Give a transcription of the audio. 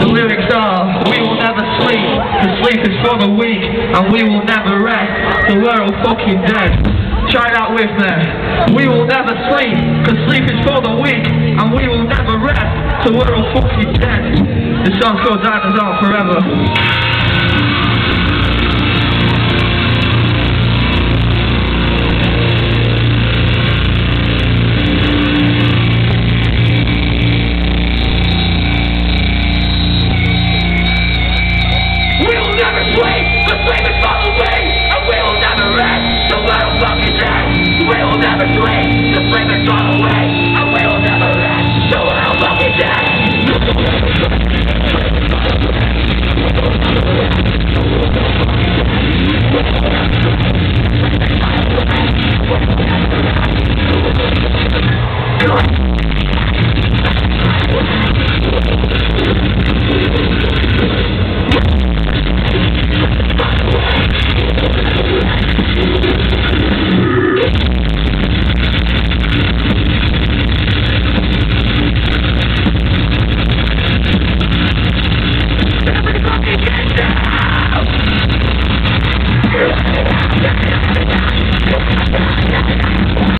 The lyrics are, we will never sleep, cause sleep is for the weak, and we will never rest, so we're all fucking dead. Try that with me. We will never sleep, cause sleep is for the weak, and we will never rest, so we're all fucking dead. The song goes on and On Forever.